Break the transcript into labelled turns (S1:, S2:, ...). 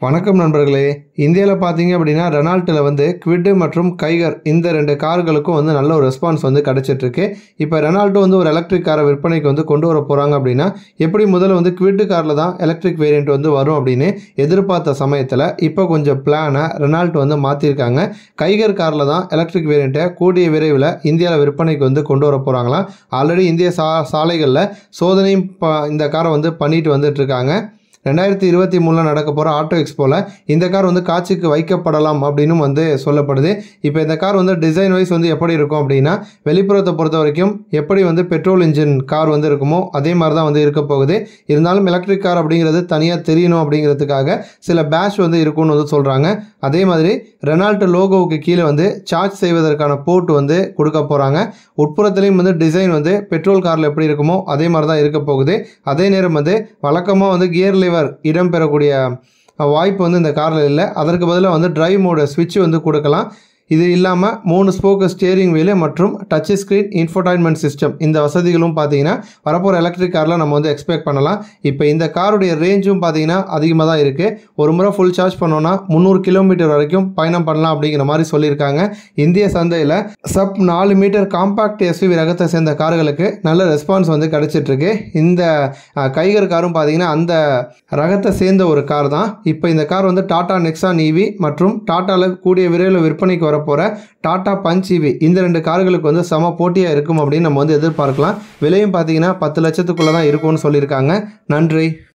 S1: வணக்கம் நண்பர்களே. இந்தியாவில் பார்த்தீங்க அப்படின்னா ரெனால்ட்டில் வந்து குவிட்டு மற்றும் கைகர் இந்த ரெண்டு கார்களுக்கும் வந்து நல்ல ஒரு ரெஸ்பான்ஸ் வந்து கிடச்சிட்ருக்கு. இப்போ ரெனால்ட்டோ வந்து ஒரு எலக்ட்ரிக் காரை விற்பனைக்கு வந்து கொண்டு வர போகிறாங்க அப்படின்னா எப்படி முதல்ல வந்து குவிட்டு காரில் தான் எலக்ட்ரிக் வேரியண்ட் வந்து வரும் அப்படின்னு எதிர்பார்த்த சமயத்தில் இப்போ கொஞ்சம் பிளானை ரெனால்ட் வந்து மாற்றிருக்காங்க கைகர் காரில் தான் எலக்ட்ரிக் வேரியண்ட்டை கூடிய விரைவில் இந்தியாவில் விற்பனைக்கு வந்து கொண்டு வர போகிறாங்களாம் ஆல்ரெடி இந்திய சா சாலைகளில் சோதனையும் ப இந்த காரை வந்து பண்ணிட்டு வந்துட்டுருக்காங்க ரெண்டாயிரத்தி இருபத்தி மூணில் நடக்க போகிற ஆட்டோ எக்ஸ்போவில் இந்த கார் வந்து காட்சிக்கு வைக்கப்படலாம் அப்படின்னு வந்து சொல்லப்படுது. இப்போ இந்த கார் வந்து டிசைன் வைஸ் வந்து எப்படி இருக்கும் அப்படின்னா வெளிப்புறத்தை பொறுத்த வரைக்கும் எப்படி வந்து பெட்ரோல் இன்ஜின் கார் வந்து இருக்குமோ அதே மாதிரி தான் வந்து இருக்க போகுது. இருந்தாலும் எலக்ட்ரிக் கார் அப்படிங்கிறது தனியாக தெரியணும் அப்படிங்கிறதுக்காக சில பேஷ் வந்து இருக்கும்னு வந்து சொல்கிறாங்க அதே மாதிரி ரெனால்ட் லோகோவுக்கு கீழே வந்து சார்ஜ் செய்வதற்கான போர்ட் வந்து கொடுக்க போகிறாங்க உட்புறத்துலேயும் வந்து டிசைன் வந்து பெட்ரோல் காரில் எப்படி இருக்குமோ அதே மாதிரி தான் இருக்க போகுது. அதே நேரம் வந்து வழக்கமாக வந்து கியர் லிவர் இடம்பெறக்கூடிய வாய்ப்பு வந்து இந்த காரில் இல்லை. அதற்கு பதிலாக வந்து டிரைவ் மோட ஸ்விட்ச் வந்து கொடுக்கலாம். இது இல்லாமல் மூணு ஸ்போக்கு ஸ்டியரிங் வீலு மற்றும் டச் ஸ்க்ரீன் இன்ஃபர்டைன்மெண்ட் சிஸ்டம் இந்த வசதிகளும் பார்த்தீங்கன்னா வரப்போகிற எலக்ட்ரிக் காரில் நம்ம வந்து எக்ஸ்பெக்ட் பண்ணலாம். இப்போ இந்த காருடைய ரேஞ்சும் பார்த்தீங்கன்னா அதிகமாக தான் இருக்குது ஒரு முறை ஃபுல் சார்ஜ் பண்ணோன்னா முந்நூறு கிலோமீட்டர் வரைக்கும் பயணம் பண்ணலாம் அப்படிங்கிற மாதிரி சொல்லியிருக்காங்க. இந்திய சந்தையில் சப் நாலு மீட்டர் காம்பாக்ட் எஸ்யூவி ரகத்தை சேர்ந்த கார்களுக்கு நல்ல ரெஸ்பான்ஸ் வந்து கிடச்சிட்ருக்கு. இந்த கைகர் காரும் பார்த்தீங்கன்னா அந்த ரகத்தை சேர்ந்த ஒரு கார் தான். இப்போ இந்த கார் வந்து டாடா நெக்ஸான் ஈவி மற்றும் டாட்டாவில் கூடிய விரைவில் விற்பனைக்கு வர வரப்போகிற டாடா பஞ்ச் இவி. இந்த ரெண்டு கார்களுக்கு வந்து சம போட்டியாக இருக்கும் அப்படின்னு நம்ம வந்து எதிர்பார்க்கலாம். விலையும் பார்த்தீங்கன்னா பத்து லட்சத்துக்குள்ளே தான் இருக்கும்னு சொல்லியிருக்காங்க. நன்றி.